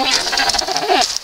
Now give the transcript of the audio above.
Yeah.